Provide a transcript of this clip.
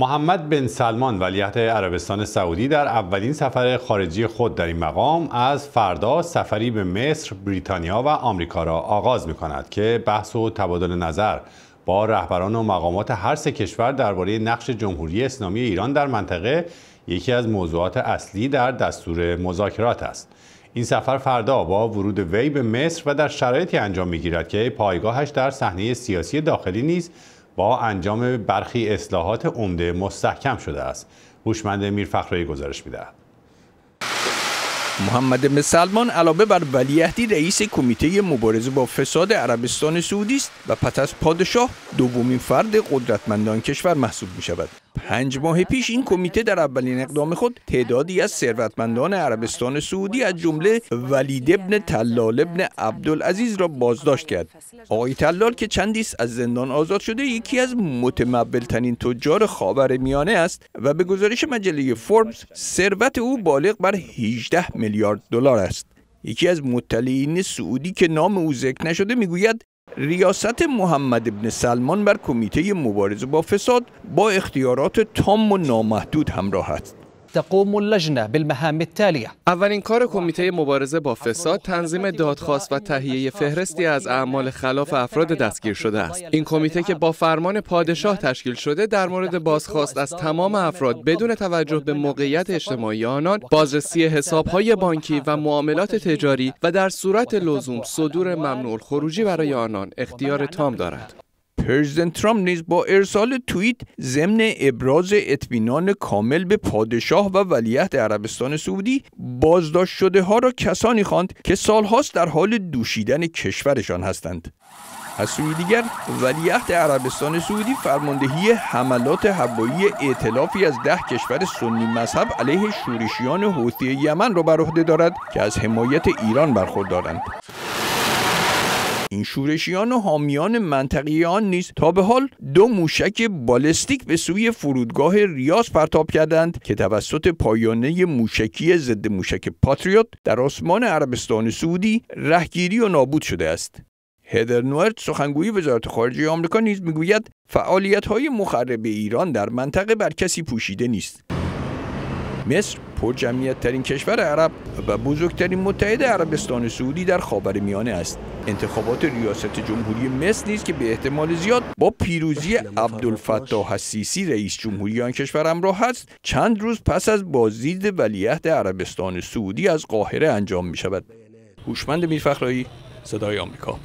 محمد بن سلمان ولیعهد عربستان سعودی در اولین سفر خارجی خود در این مقام از فردا سفری به مصر، بریتانیا و آمریکا را آغاز می کند که بحث و تبادل نظر با رهبران و مقامات هر سه کشور درباره نقش جمهوری اسلامی ایران در منطقه یکی از موضوعات اصلی در دستور مذاکرات است. این سفر فردا با ورود وی به مصر و در شرایطی انجام می‌گیرد که پایگاهش در صحنه سیاسی داخلی نیز با انجام برخی اصلاحات عمده مستحکم شده است هوشمند میر فخرایی گزارش می‌دهد محمد بن سلمان علاوه بر ولیعهدی رئیس کمیته مبارزه با فساد عربستان سعودی است و پس از پادشاه دومین فرد قدرتمندان کشور محسوب می شود. پنج ماه پیش این کمیته در اولین اقدام خود تعدادی از ثروتمندان عربستان سعودی از جمله ولید ابن تلال ابن عبدالعزیز را بازداشت کرد. آقای تلال که چندی از زندان آزاد شده یکی از متمولترین تجار خاور میانه است و به گزارش مجله فوربس ثروت او بالغ بر 18 میلیارد دلار است. یکی از مطلعین سعودی که نام او ذکر نشده می‌گوید ریاست محمد ابن سلمان بر کمیته مبارزه با فساد با اختیارات تام و نامحدود همراه است. تقوم اللجنه بالمهام التاليه اولین کار کمیته مبارزه با فساد تنظیم دادخواست و تهیه فهرستی از اعمال خلاف افراد دستگیر شده است. این کمیته که با فرمان پادشاه تشکیل شده در مورد بازخواست از تمام افراد بدون توجه به موقعیت اجتماعی آنان بازرسی حسابهای بانکی و معاملات تجاری و در صورت لزوم صدور ممنوع خروجی برای آنان اختیار تام دارد. پرزیدنت ترامپ نیز با ارسال توییت ضمن ابراز اطمینان کامل به پادشاه و ولیعهد عربستان سعودی بازداشت شده ها را کسانی خواند که سالهاست در حال دوشیدن کشورشان هستند. از سوی دیگر ولیعهد عربستان سعودی فرماندهی حملات هوایی ائتلافی از ده کشور سنی مذهب علیه شورشیان حوثی یمن را بر عهده دارد که از حمایت ایران برخوردارند. این شورشیان و حامیان منطقی آن نیز تا به حال دو موشک بالستیک به سوی فرودگاه ریاض پرتاب کردند که توسط پایانه موشکی ضد موشک پاتریوت در آسمان عربستان سعودی رهگیری و نابود شده است. هدر نوارد سخنگوی وزارت خارجه آمریکا نیز می‌گوید فعالیت های مخرب ایران در منطقه بر کسی پوشیده نیست. مصر پر جمعیت ترین کشور عرب و بزرگترین متحد عربستان سعودی در میانه است. انتخابات ریاست جمهوری مصر نیز که به احتمال زیاد با پیروزی عبدالفتاح السیسی رئیس جمهوری آن کشور همراه است. چند روز پس از بازدید ولیعهد عربستان سعودی از قاهره انجام می شود هوشمند میرفخرایی صدای آمریکا.